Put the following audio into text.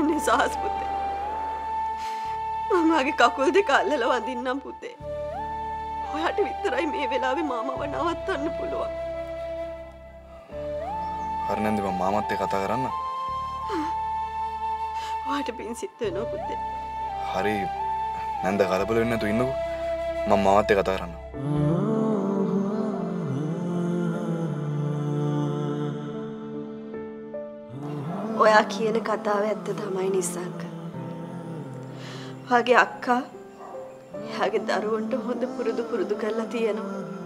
අනේ සාහස් පුතේ. මමගේ කකුල් දෙක අල්ලලා වඳින්නම් පුතේ. ඔයාට විතරයි මේ වෙලාවේ මාමව නවත්තන්න පුළුවන්. හරි නැන්ද මම මාමත් එක්ක කතා කරන්න ඔයාට පින් සිත් වෙනවා පුතේ. හරි නැන්ද කලබල වෙන්න තු ඉන්නකෝ මම මාවත් එක්ක කතා කරන්න ඔයා කියන කතාව ඇත්ත තමයි නිසංක. වගේ අක්කා එයාගේ දරුවන්ට හොඳ පුරුදු පුරුදු කරලා තියෙනවා.